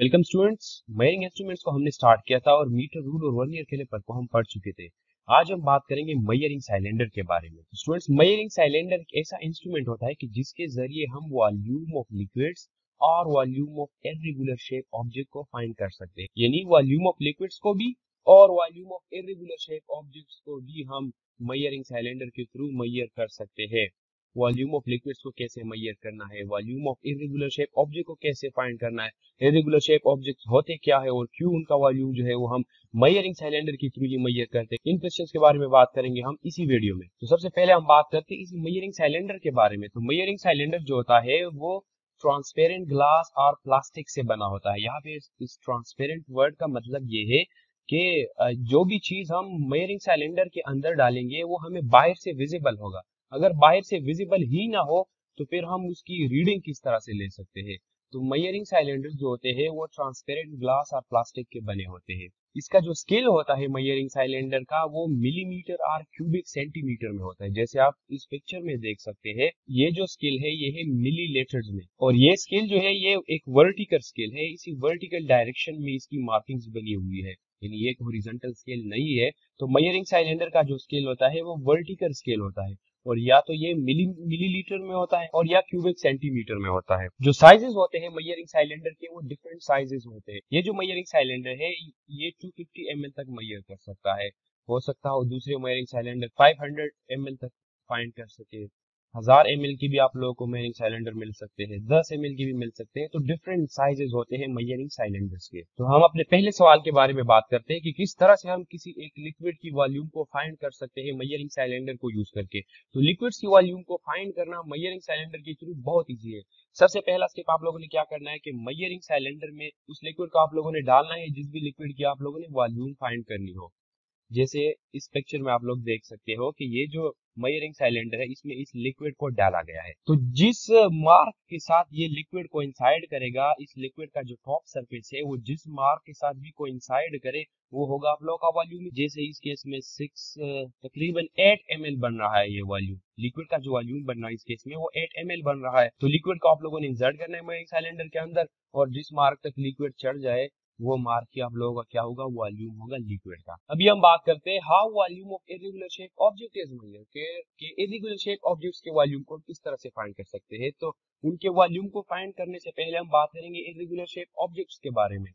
Welcome students मेयरिंग instruments को हमने start किया था और मीटर रूल और वर्नियर कैलिपर को हम पढ़ चुके थे। आज हम बात करेंगे मेयरिंग साइलेंडर के बारे में। तो स्टूडेंट्स मेयरिंग साइलेंडर एक ऐसा इंस्ट्रूमेंट होता है कि जिसके ज़रिए हम वॉल्यूम ऑफ़ लिक्विड्स और volume of irregular shape object को फाइंड कर सकते हैं। यानी वॉल्यूम ऑफ़ लिक्विड्स को भी और volume of irregular shape objects को भी हम मेयरिंग साइलेंडर के थ्रू मेयर कर सकते हैं। वॉल्यूम ऑफ़ लिक्विड्स को कैसे मैयर करना है? Volume of irregular shape object को कैसे फाइंड करना है? इरेगुलर शेप ऑब्जेक्ट होते क्या है और क्यों उनका वॉल्यूम जो है वो हम मैयरिंग सिलेंडर के थ्रू ही मैयर करते हैं? इन क्वेश्चंस के बारे में बात करेंगे हम इसी वीडियो में। तो सबसे पहले हम बात करते हैं इस मैयरिंग सिलेंडर के बारे में। तो मैयरिंग सिलेंडर जो होता है वो ट्रांसपेरेंट ग्लास और प्लास्टिक से बना होता है। यहाँ पे इस ट्रांसपेरेंट वर्ड का मतलब ये है कि जो भी चीज़ हम मेयरिंग सिलेंडर के अंदर डालेंगे वो हमें बाहर से विजिबल होगा। अगर बाहर से विजिबल ही ना हो तो फिर हम उसकी रीडिंग किस तरह से ले सकते हैं? तो मयरिंग साइलेंडर जो होते हैं, वो ट्रांसपेरेंट ग्लास और प्लास्टिक के बने होते हैं। इसका जो स्केल होता है मयरिंग साइलेंडर का, वो मिलीमीटर और क्यूबिक सेंटीमीटर में होता है। जैसे आप इस पिक्चर में देख सकते हैं, ये जो स्केल है, ये है मिलीलीटर्स में। और ये स्केल जो है, ये एक वर्टिकल स्केल है, इसी वर्टिकल डायरेक्शन में इसकी मार्किंग्स बनी हुई है। यानी एक होरिजेंटल स्केल नहीं है। तो मयरिंग साइलेंडर का जो स्केल होता है, वो वर्टिकल स्केल होता है। और या तो ये मिली, मिलीलीटर में होता है और या क्यूबिक सेंटीमीटर में होता है। जो साइजेस होते हैं मैयरिंग साइलेंडर के, वो डिफरेंट साइजेस होते हैं। ये जो मैयरिंग साइलेंडर है, ये 250 एम तक मैयर कर सकता है। हो सकता हो दूसरे मैयरिंग साइलेंडर 500 एम तक फाइंड कर सके। हज़ार एम की भी आप लोगों को मेयरिंग साइलेंडर मिल सकते हैं, दस एम की भी मिल सकते हैं तो डिफरेंट साइजेस होते हैं मेयरिंग साइलेंडर्स के। तो हम अपने पहले सवाल के बारे में बात करते हैं कि किस तरह से हम किसी एक लिक्विड की वॉल्यूम को फाइंड कर सकते हैं मेयरिंग साइलेंडर को यूज़ करके। तो लिक्विड्स की वॉल्यूम को फाइंड करना मेयरिंग साइलेंडर के थ्रू बहुत ईजी है। सबसे पहला स्टेप आप लोगों ने क्या करना है कि मेयरिंग साइलेंडर में उस लिक्विड को आप लोगों ने डालना है, जिस भी लिक्विड की आप लोगों ने वॉल्यूम फाइंड करनी हो। जैसे इस पिक्चर में आप लोग देख सकते हो कि ये जो मयरिंग साइलेंडर है, इसमें इस लिक्विड को डाला गया है। तो जिस मार्क के साथ ये लिक्विड को इंसाइड करेगा, इस लिक्विड का जो टॉप सरफेस है, वो जिस मार्क के साथ भी को इंसाइड करे, वो होगा आप लोगों का वॉल्यूम जैसे इस केस में सिक्स तकरीबन एट एम बन रहा है ये वॉल्यूम लिक्विड का जो वॉल्यूम बन रहा है इस केस में, वो एट एम बन रहा है। तो लिक्विड को आप लोगों ने इंसर्ट करना है मयरिंग साइलेंडर के अंदर, और जिस मार्क तक लिक्विड चढ़ जाए वो मार्क की आप लोगों का क्या होगा? वॉल्यूम होगा लिक्विड का। अभी हम बात करते हैं how volume of irregular shape object is measure के इरेगुलर शेप ऑब्जेक्ट्स के वॉल्यूम को किस तरह से फाइंड कर सकते हैं? तो उनके वॉल्यूम को फाइंड करने से पहले हम बात करेंगे इरेगुलर शेप ऑब्जेक्ट्स के बारे में।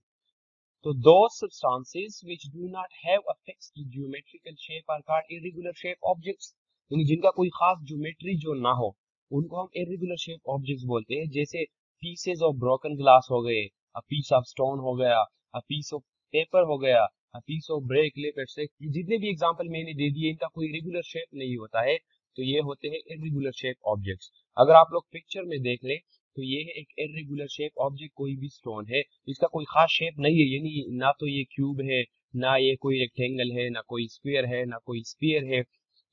तो दो substances which do not have a fixed geometrical shape are called irregular shape objects यानी जिनका कोई खास ज्योमेट्री जो ना हो, उनको हम इरेगुलर शेप ऑब्जेक्ट्स बोलते हैं। जैसे पीसेज ऑफ़ ब्रोकन ग्लास हो गए अ पीस ऑफ़ स्टोन हो गया अ पीस ऑफ़ पेपर हो गया अ पीस ऑफ़ ब्रेक लिप ये जितने भी एग्ज़ाम्पल मैंने दे दिए, इनका कोई रेगुलर शेप नहीं होता है तो ये होते हैं इरेगुलर शेप ऑब्जेक्ट्स अगर आप लोग पिक्चर में देख लें तो ये है एक इरेगुलर शेप ऑब्जेक्ट कोई भी स्टोन है, इसका कोई खास शेप नहीं है, यानी ना तो ये क्यूब है, ना ये कोई रेक्टेंगल है, ना कोई स्क्वायर है, ना कोई स्पीयर है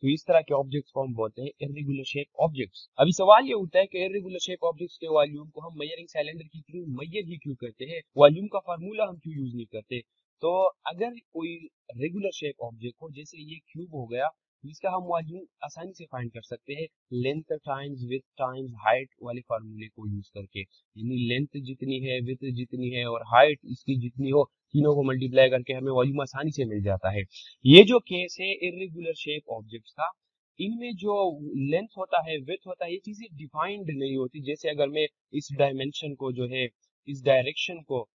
तो इस तरह के ऑब्जेक्ट्स को हम बोलते हैं इरेगुलर शेप ऑब्जेक्ट्स अभी सवाल ये उठता है कि इरेगुलर शेप ऑब्जेक्ट्स के वॉल्यूम को हम मेयरिंग सिलेंडर की थ्रू मेयर ही क्यों करते हैं? वॉल्यूम का फार्मूला हम क्यों यूज़ नहीं करते? तो अगर कोई रेगुलर शेप ऑब्जेक्ट हो, जैसे ये क्यूब हो गया जिसका हम वॉल्यूम आसानी से फाइंड कर सकते हैं। Length times with times height वाले फार्मूले को यूज़ करके। यानी लेंथ जितनी है विथ जितनी है और हाइट इसकी जितनी हो तीनों को मल्टीप्लाई करके हमें वॉल्यूम आसानी से मिल जाता है। ये जो केस है इरेगुलर शेप ऑब्जेक्ट्स का, इनमें जो लेंथ होता है विथ होता है, ये चीज़ें डिफाइंड नहीं होती। जैसे अगर मैं इस डायमेंशन को जो है, इस डायरेक्शन को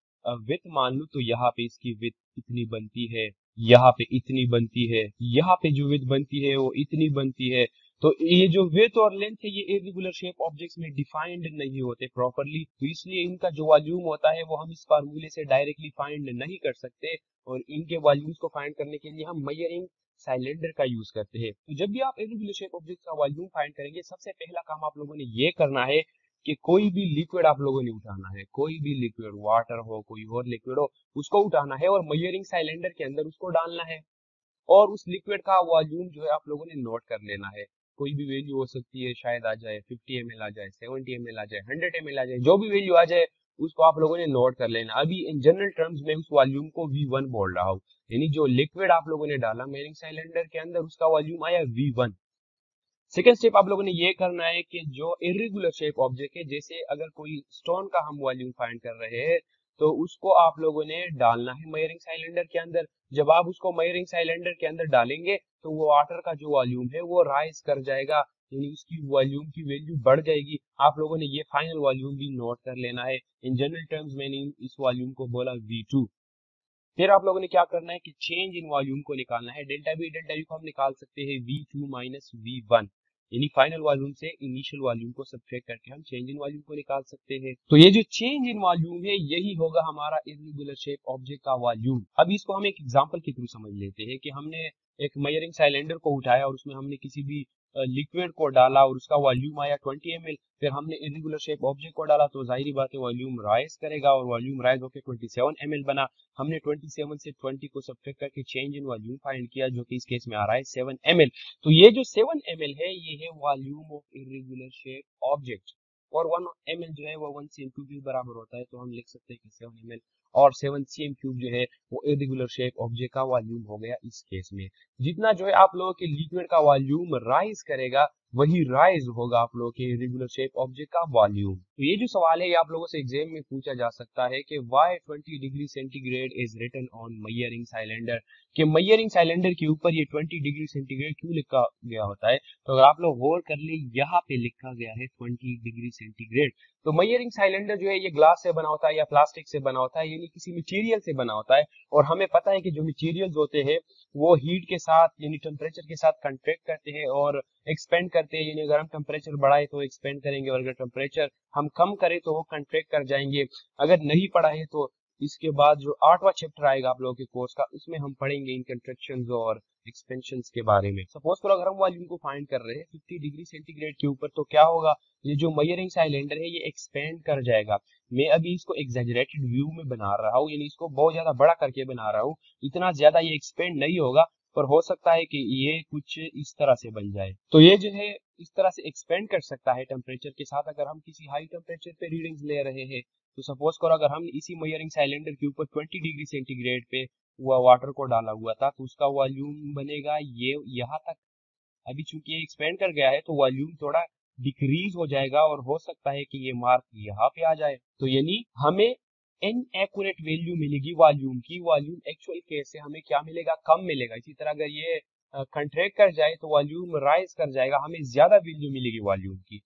विथ मान लू तो यहाँ पे इसकी विथ इतनी बनती है, यहाँ पे इतनी बनती है, यहाँ पे जो विथ बनती है, वो इतनी बनती है। तो ये जो वेथ और लेंथ है, ये इरेगुलर शेप ऑब्जेक्ट्स में डिफाइंड नहीं होते प्रॉपरली तो इसलिए इनका जो वॉल्यूम होता है, वो हम इस फार्मूले से डायरेक्टली फाइंड नहीं कर सकते और इनके वॉल्यूम्स को फाइंड करने के लिए हम मयरिंग साइलेंडर का यूज़ करते हैं। तो जब भी आप इरेगुलर शेप ऑब्जेक्ट का वॉल्यूम फाइंड करेंगे, सबसे पहला काम आप लोगों ने ये करना है कि कोई भी लिक्विड आप लोगों ने उठाना है। कोई भी लिक्विड वाटर हो, कोई और लिक्विड हो, उसको उठाना है और मयरिंग साइलेंडर के अंदर उसको डालना है और उस लिक्विड का वॉल्यूम जो है आप लोगों ने नोट कर लेना है। कोई भी वैल्यू हो सकती है, शायद आ जाए 50 एम आ जाए 70 एम आ जाए 100 एम आ जाए, जो भी वैल्यू आ जाए, उसको आप लोगों ने नोट कर लेना। अभी इन जनरल टर्म्स में उस वॉल्यूम को V1 बोल रहा हूँ, यानी जो लिक्विड आप लोगों ने डाला मेरिंग सिलेंडर के अंदर उसका वॉल्यूम आया V1 सेकेंड स्टेप आप लोगों ने ये करना है कि जो इरेगुलर शेप ऑब्जेक्ट है, जैसे अगर कोई स्टोन का हम वॉल्यूम फाइंड कर रहे हैं तो उसको आप लोगों ने डालना है मयरिंग साइलेंडर के अंदर। जब आप उसको मयरिंग साइलेंडर के अंदर डालेंगे तो वो वाटर का जो वॉल्यूम है, वो राइज कर जाएगा। यानी उसकी वॉल्यूम की वैल्यू बढ़ जाएगी। आप लोगों ने ये फाइनल वॉल्यूम भी नोट कर लेना है। इन जनरल टर्म्स मैंने इस वॉल्यूम को बोला V2 फिर आप लोगों ने क्या करना है कि चेंज इन वॉल्यूम को निकालना है। डेल्टा बी डेल्टा यू को हम निकाल सकते हैं V two minus V one यानी फाइनल वॉल्यूम से इनिशियल वॉल्यूम को सब्ट्रैक्ट करके हम चेंज इन वॉल्यूम को निकाल सकते हैं। तो ये जो चेंज इन वॉल्यूम है, यही होगा हमारा इरेगुलर शेप ऑब्जेक्ट का वॉल्यूम अब इसको हम एक एग्जांपल के थ्रू समझ लेते हैं कि हमने एक मयरिंग साइलेंडर को उठाया और उसमें हमने किसी भी लिक्विड को डाला और उसका वॉल्यूम आया 20 एम फिर हमने इरेगुलर शेप ऑब्जेक्ट को डाला तो ज़ाहिर बात है वॉल्यूम राइज करेगा और वॉल्यूम राइज होकर 27 एम बना। हमने 27 से 20 को सब्ट्रैक्ट करके चेंज इन वॉल्यूम फाइंड किया जो कि इस केस में आ रहा है 7 एम तो ये जो 7 एम है, ये है volume of irregular shape object और वन एम जो है वो वन सी बराबर होता है तो हम लिख सकते हैं कि सेवन एम और सेवन सी एम क्यूब जो है, वो इरेगुलर शेप ऑब्जेक्ट का वॉल्यूम हो गया इस केस में। जितना जो है आप लोगों के लिक्विड का वॉल्यूम राइज करेगा, वही राइज होगा आप लोगों के इरेगुलर शेप ऑब्जेक्ट का वॉल्यूम तो ये जो सवाल है, ये आप लोगों से एग्ज़ाम में पूछा जा सकता है कि why 20 degree centigrade is written on measuring cylinder कि मयरिंग साइलेंडर के ऊपर ये 20 डिग्री सेंटीग्रेड क्यों लिखा गया होता है? तो अगर आप लोग गौर कर ले, यहाँ पे लिखा गया है 20 डिग्री सेंटीग्रेड तो मयरिंग साइलेंडर जो है, ये ग्लास से बना होता है या प्लास्टिक से बना होता है, यानी किसी मटेरियल से बना होता है। और हमें पता है कि जो मटेरियल्स होते हैं, वो हीट के साथ, यानी टेम्परेचर के साथ कंट्रैक्ट करते हैं और एक्सपेंड करते हैं। यानी अगर हम टेम्परेचर बढ़ाए तो एक्सपेंड करेंगे और अगर टेम्परेचर हम कम करें तो वो कंट्रैक्ट कर जाएँगे। अगर नहीं पढ़ा है तो इसके बाद जो आठवां चैप्टर आएगा आप लोगों के कोर्स का, उसमें हम पढ़ेंगे इन कंट्रेक्शन और एक्सपेंशन के बारे में। सपोज़ करो अगर हम वॉल्यूम को फाइंड कर रहे हैं 50 डिग्री सेंटीग्रेड के ऊपर तो क्या होगा? ये जो मयरिंग साइलेंडर है, ये एक्सपेंड कर जाएगा। मैं अभी इसको एग्जेजरेटेड व्यू में बना रहा हूँ, यानी इसको बहुत ज़्यादा बड़ा करके बना रहा हूँ। इतना ज़्यादा ये एक्सपेंड नहीं होगा, पर हो सकता है कि ये कुछ इस तरह से बन जाए। तो ये जो है इस तरह से एक्सपेंड कर सकता है टेम्परेचर के साथ। अगर हम किसी हाई टेम्परेचर पे रीडिंग्स ले रहे हैं तो सपोज़ करो अगर हम इसी मयरिंग साइलेंडर के ऊपर 20 डिग्री सेंटीग्रेड पे हुआ वाटर को डाला हुआ था तो उसका वॉल्यूम बनेगा ये, यहाँ तक। अभी चूँकि ये एक्सपेंड कर गया है तो वॉल्यूम थोड़ा डिक्रीज हो जाएगा और हो सकता है कि ये मार्क यहाँ पे आ जाए। तो यानी हमें इन एक्यूरेट वैल्यू मिलेगी वॉल्यूम की। वॉल्यूम एक्चुअल केस से हमें क्या मिलेगा? कम मिलेगा। इसी तरह अगर ये कंट्रैक्ट कर जाए तो वॉल्यूम राइज कर जाएगा, हमें ज़्यादा वैल्यू मिलेगी वॉल्यूम की।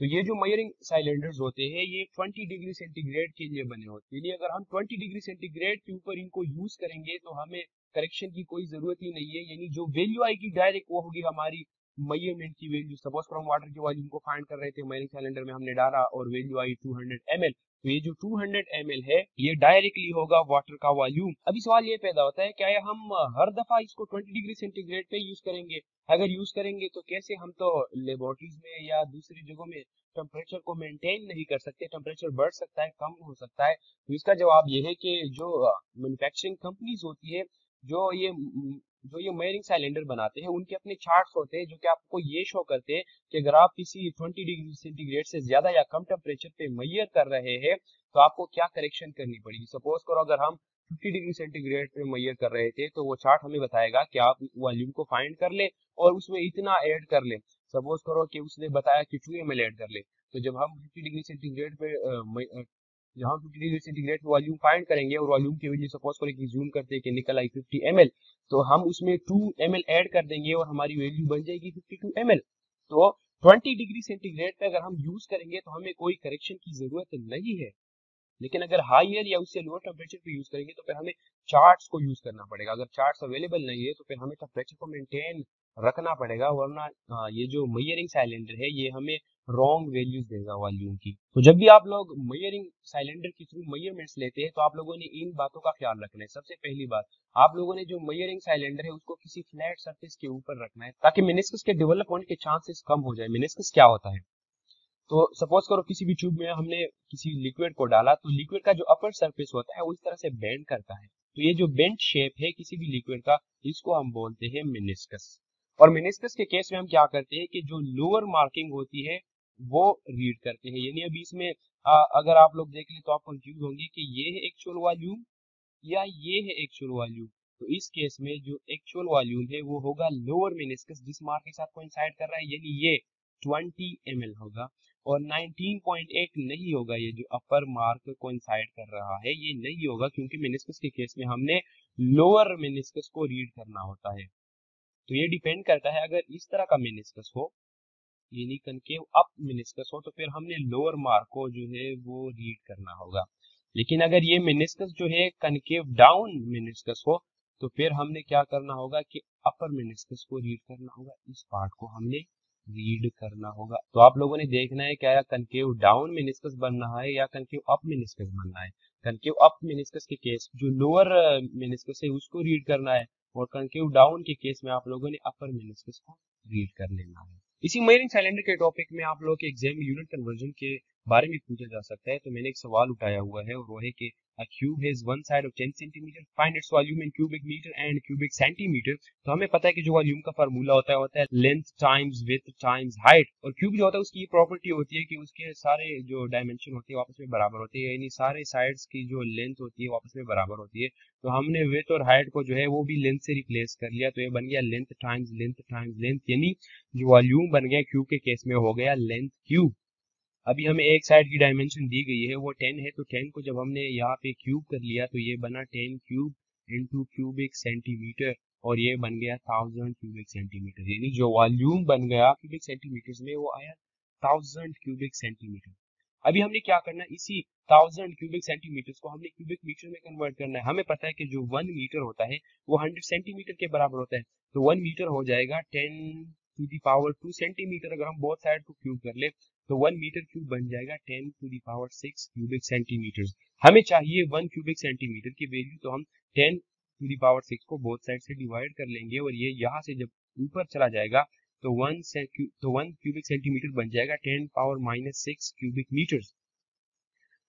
तो ये जो मयरिंग साइलेंडर्स होते हैं, ये 20 डिग्री सेंटीग्रेड के लिए बने होते हैं। अगर हम 20 डिग्री सेंटीग्रेड के ऊपर इनको यूज़ करेंगे तो हमें करेक्शन की कोई ज़रूरत ही नहीं है। यानी जो वैल्यू आएगी डायरेक्ट वो होगी हमारी मयरमेंट की वैल्यू सपोज़ करो हम वाटर की वॉल्यूम को फाइंड कर रहे थे मयरिंग सिलेंडर में हमने डाला और वैल्यू आई 200 ml तो ये जो 200 ml है, ये डायरेक्टली होगा वाटर का वॉल्यूम अभी सवाल ये पैदा होता है, क्या हम हर दफ़ा इसको 20 डिग्री सेंटीग्रेड पे यूज़ करेंगे? अगर यूज़ करेंगे तो कैसे हम तो लेबोरेटरीज में या दूसरी जगहों में टेम्परेचर को मेंटेन नहीं कर सकते? टेम्परेचर बढ़ सकता है, कम हो सकता है? तो इसका जवाब ये है कि जो मैन्युफैक्चरिंग कंपनीज़ होती है, जो ये जो ये मेयरिंग साइलेंडर बनाते हैं, उनके अपने चार्ट्स होते हैं, जो कि आपको ये शो करते हैं कि अगर आप किसी 20 डिग्री सेंटीग्रेड से ज़्यादा या कम टेम्परेचर पे मैयर कर रहे हैं तो आपको क्या करेक्शन करनी पड़ेगी? सपोज़ करो अगर हम 50 डिग्री सेंटीग्रेड पे मैयर कर रहे थे तो वो चार्ट हमें बताएगा कि आप वॉल्यूम को फाइंड कर ले और उसमें इतना ऐड कर ले। सपोज़ करो कि उसने बताया कि टू एम ऐड कर ले तो जब हम 50 डिग्री सेंटीग्रेड पे जहाँ fifty degree centigrade volume find करेंगे और वॉल्यूम की वैल्यू सपोज़ करें कि जूम करते हैं कि निकल आई 50 एम तो हम उसमें 2 एम ऐड कर देंगे और हमारी वैल्यू बन जाएगी 52 एम तो 20 डिग्री सेंटीग्रेड पे अगर हम यूज़ करेंगे तो हमें कोई करेक्शन की ज़रूरत नहीं है. लेकिन अगर हाइयर या उससे लोअर टेम्परेचर पे यूज़ करेंगे तो फिर हमें चार्ट्स को यूज़ करना पड़ेगा. अगर चार्ट्स अवेलेबल नहीं है तो फिर हमें टेम्परेचर को मेंटेन रखना पड़ेगा. वरना ये जो मयरिंग साइलेंडर है, ये हमें रॉन्ग वैल्यूज़ देगा वॉल्यूम की। तो जब भी आप लोग मयरिंग साइलेंडर के थ्रू मयरमेंट्स लेते हैं तो आप लोगों ने इन बातों का ख्याल रखना है। सबसे पहली बात, आप लोगों ने जो मयरिंग साइलेंडर है, उसको किसी फ्लैट सरफेस के ऊपर रखना है, ताकि मिनिस्कस के डेवलप होने के चांसेस कम हो जाए। मिनिस्कस क्या होता है? तो सपोज़ करो किसी भी ट्यूब में हमने किसी लिक्विड को डाला तो लिक्विड का जो अपर सरफेस होता है, वो इस तरह से बेंड करता है। तो ये जो बेंड शेप है किसी भी लिक्विड का, इसको हम बोलते हैं मिनिस्कस और मिनिस्कस के केस में हम क्या करते हैं कि जो लोअर मार्किंग होती है वो रीड करते हैं। यानी अभी इसमें आ, अगर आप लोग देख लें तो आप कंफ्यूज होंगे कि ये है एक्चुअल वॉल्यूम या ये है एक्चुअल वॉल्यूम तो इस केस में जो एक्चुअल वॉल्यूम है वो होगा लोअर मिनिस्कस जिस मार्क के साथ कोइंसाइड कर रहा है यानी ये 20 एम होगा और 19.8 नहीं होगा ये जो अपर मार्क को इंसाइड कर रहा है ये नहीं होगा क्योंकि मेनिस्कस के केस में हमने लोअर मेनिस्कस को रीड करना होता है। तो ये डिपेंड करता है अगर इस तरह का मेनिस्कस हो यानी कनकेव अप मेनिस्कस हो तो फिर हमने लोअर मार्क को जो है वो रीड करना होगा। लेकिन अगर ये मिनिस्कस जो है कनकेव डाउन मिनिस्कस हो तो फिर हमने क्या करना होगा कि अपर मिनिस्कस को रीड करना होगा। इस पार्ट को हमने रीड करना होगा। तो आप लोगों ने देखना है क्या कनकेव डाउन मिनिस्कस बन रहा है या कनकेव अप मेनिस्कस बन रहा है। कनकेव अप मेनिस्कस के केस जो लोअर मिनिस्कस है, उसको रीड करना है और कनकेव डाउन के केस में आप लोगों ने अपर मिनिस्कस को रीड कर लेना है। इसी मरीन सैलेंडर के टॉपिक में आप लोग के एग्ज़ाम यूनिट कन्वर्जन के बारे में पूछा जा सकता है। तो मैंने एक सवाल उठाया हुआ है और वो है कि a cube has one side of 10 centimeter, find its volume in cubic meter and cubic centimeter. तो हमें पता है कि जो वॉल्यूम का फार्मूला होता है होता है length times with times height और क्यूब जो होता है, उसकी प्रॉपर्टी होती है कि उसके सारे जो डायमेंशन होती है आपस में बराबर होती है. यानी सारे साइड्स की जो लेंथ होती है आपस में बराबर होती है. तो हमने विथ और हाइट को जो है, वो भी लेंथ से रिप्लेस कर लिया. तो ये बन गया length times length times length यानी जो वॉल्यूम बन गया क्यूब के केस में, हो गया लेंथ क्यूब अभी हमें एक साइड की डायमेंशन दी गई है, वो टेन है तो टेन को जब हमने यहाँ पे क्यूब कर लिया तो ये बना ten cube into cubic centimetre और ये बन गया थाउज़ेंड क्यूबिक सेंटीमीटर यानी जो वॉल्यूम बन गया क्यूबिक सेंटीमीटर में, वो आया थाउज़ेंड क्यूबिक सेंटीमीटर अभी हमने क्या करना, इसी थाउज़ेंड क्यूबिक सेंटीमीटर को हमने क्यूबिक मीटर में कन्वर्ट करना है। हमें पता है कि जो वन मीटर होता है, वो हंड्रेड सेंटीमीटर के बराबर होता है। तो वन मीटर हो जाएगा ten to the power two centimetre अगर हम बहुत साइड को क्यूब कर ले तो वन मीटर क्यूब बन जाएगा ten to the power six cubic centimetre हमें चाहिए वन क्यूबिक सेंटीमीटर की वैल्यू तो हम ten to the power six को बोथ साइड से डिवाइड कर लेंगे और ये यहाँ से जब ऊपर चला जाएगा तो वन तो वन क्यूबिक सेंटीमीटर बन जाएगा ten power minus six cubic metre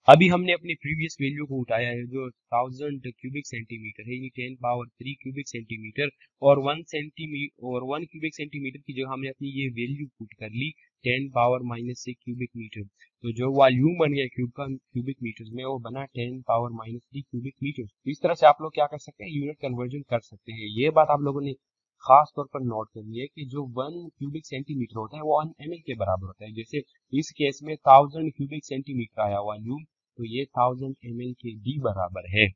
अभी हमने अपनी प्रीवियस वैल्यू को उठाया है जो थाउज़ेंड क्यूबिक सेंटीमीटर है। ये ten power three cubic centimetre और वन सेंटीमीटर और वन क्यूबिक सेंटीमीटर की जगह हमने अपनी ये वैल्यू पुट कर ली ten power minus six cubic metre तो जो वॉल्यूम बन गया क्यूब का क्यूबिक मीटर में, वो बना ten power minus three cubic metre तो इस तरह से आप लोग क्या कर सकते हैं? यूनिट कन्वर्जन कर सकते हैं। ये बात आप लोगों ने खास तौर पर नोट करिए कि जो वन क्यूबिक सेंटीमीटर होता है वो वन एम के बराबर होता है। जैसे इस केस में थाउज़ेंड क्यूबिक सेंटीमीटर आया हुआ वॉल्यूम तो ये थाउज़ेंड एम के भी बराबर है।